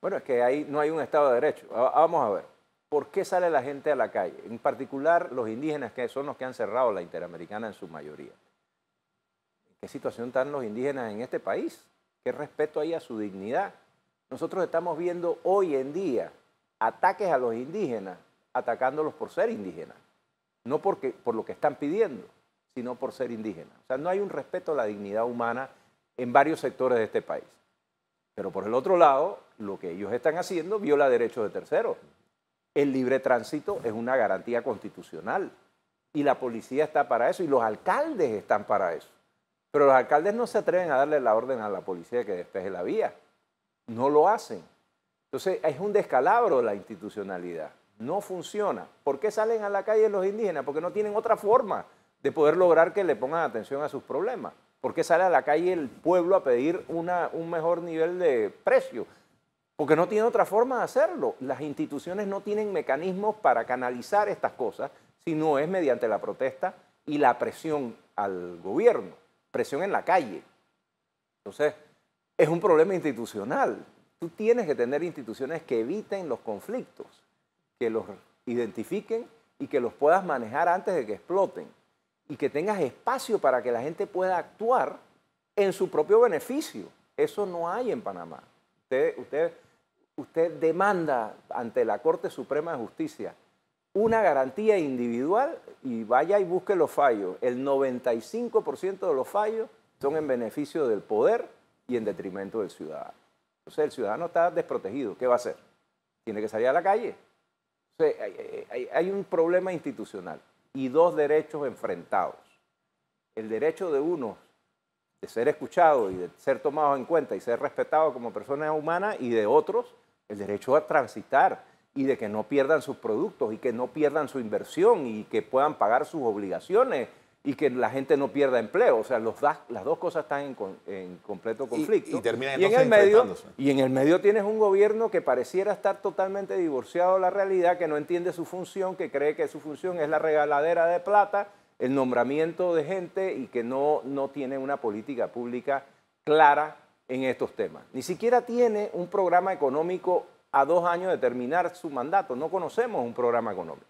Bueno, es que ahí no hay un Estado de Derecho. Vamos a ver, ¿por qué sale la gente a la calle? En particular los indígenas, que son los que han cerrado la Interamericana en su mayoría. ¿En qué situación están los indígenas en este país? ¿Qué respeto hay a su dignidad? Nosotros estamos viendo hoy en día ataques a los indígenas, atacándolos por ser indígenas. No porque, por lo que están pidiendo, sino por ser indígenas. O sea, no hay un respeto a la dignidad humana en varios sectores de este país. Pero por el otro lado, lo que ellos están haciendo viola derechos de terceros. El libre tránsito es una garantía constitucional y la policía está para eso y los alcaldes están para eso. Pero los alcaldes no se atreven a darle la orden a la policía que despeje la vía. No lo hacen. Entonces es un descalabro la institucionalidad. No funciona. ¿Por qué salen a la calle los indígenas? Porque no tienen otra forma de poder lograr que le pongan atención a sus problemas. ¿Por qué sale a la calle el pueblo a pedir un mejor nivel de precio? Porque no tiene otra forma de hacerlo. Las instituciones no tienen mecanismos para canalizar estas cosas, sino es mediante la protesta y la presión al gobierno, presión en la calle. Entonces, es un problema institucional. Tú tienes que tener instituciones que eviten los conflictos, que los identifiquen y que los puedas manejar antes de que exploten y que tengas espacio para que la gente pueda actuar en su propio beneficio. Eso no hay en Panamá. Usted, usted, usted demanda ante la Corte Suprema de Justicia una garantía individual y vaya y busque los fallos. El 95% de los fallos son en beneficio del poder y en detrimento del ciudadano. Entonces el ciudadano está desprotegido. ¿Qué va a hacer? Tiene que salir a la calle. hay un problema institucional y dos derechos enfrentados. El derecho de uno de ser escuchado y de ser tomado en cuenta y ser respetado como persona humana y de otros el derecho a transitar y de que no pierdan sus productos y que no pierdan su inversión y que puedan pagar sus obligaciones y que la gente no pierda empleo. O sea, los las dos cosas están en, completo conflicto. Y, terminan y en el medio Y en el medio tienes un gobierno que pareciera estar totalmente divorciado de la realidad, que no entiende su función, que cree que su función es la regaladera de plata, el nombramiento de gente y que no, no tiene una política pública clara en estos temas. Ni siquiera tiene un programa económico a dos años de terminar su mandato. No conocemos un programa económico.